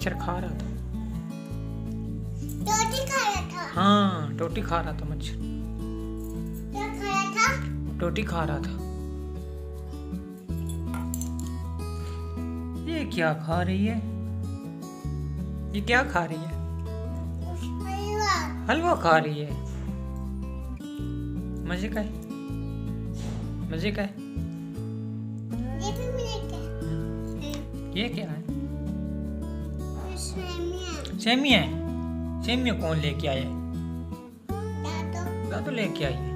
मच्छर खा रहा था। टोटी खा रहा था। हाँ टोटी खा रहा था मच्छर क्या खा रहा था? टोटी खा रहा था। ये क्या खा रही है? ये क्या खा रही है? हलवा खा रही है। मज़े का है? मज़े का है? ये क्या है? सेमिया। है? सेमिया कौन लेके आया है? दादो। दादू लेके आई है?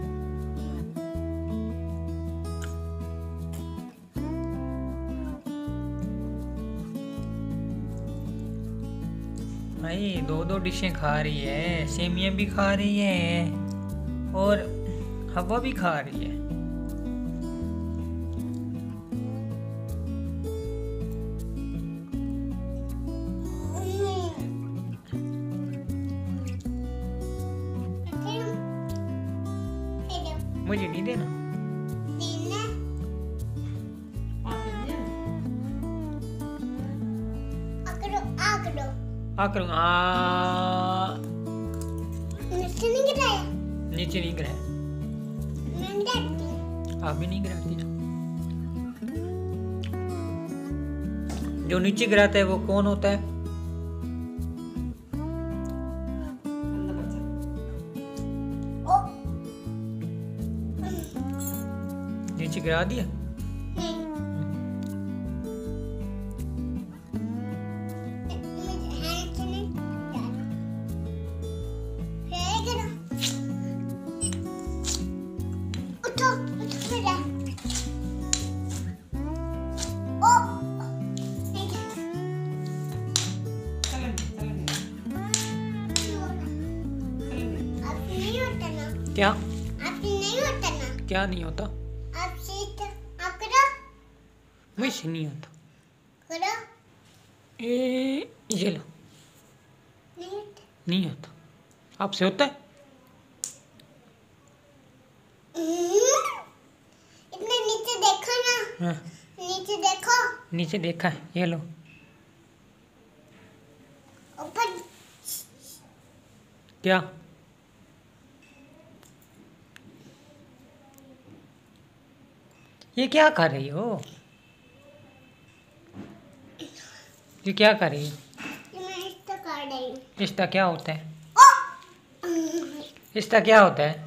भाई दो दो डिशें खा रही है। सेमिया भी खा रही है और हवा भी खा रही है। मुझे नहीं देना आकर आ नीचे नहीं गिरा आप भी नहीं गिराती ना जो नीचे गिराता है वो कौन होता है नीचे गिरा दिया? क्या? क्या नहीं होता? मुझसे नहीं होता ए ये लो नहीं होता आपसे होता है इतने नीचे देखो ना हाँ नीचे देखो नीचे देखा है ये लो ऊपर क्या ये क्या कर रही हो ये क्या कर रही है? इसको क्या होता है? रिश्ता क्या होता है?